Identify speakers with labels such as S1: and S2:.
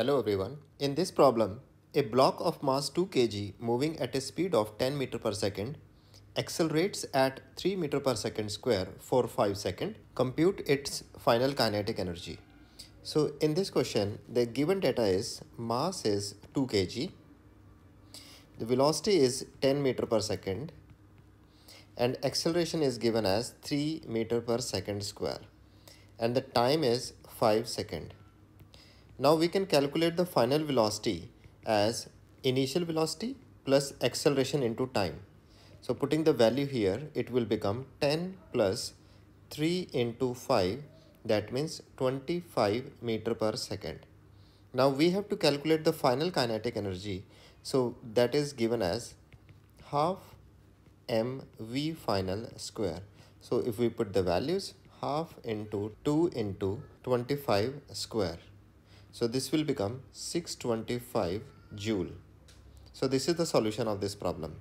S1: Hello everyone. In this problem, a block of mass 2 kg moving at a speed of 10 meter per second accelerates at 3 meter per second square for 5 second. Compute its final kinetic energy. So in this question, the given data is mass is 2 kg, the velocity is 10 meter per second and acceleration is given as 3 meter per second square and the time is 5 second. Now we can calculate the final velocity as initial velocity plus acceleration into time. So putting the value here, it will become 10 plus 3 into 5, that means 25 meter per second. Now we have to calculate the final kinetic energy. So that is given as half mv final square. So if we put the values half into 2 into 25 square so this will become 625 joule. So this is the solution of this problem.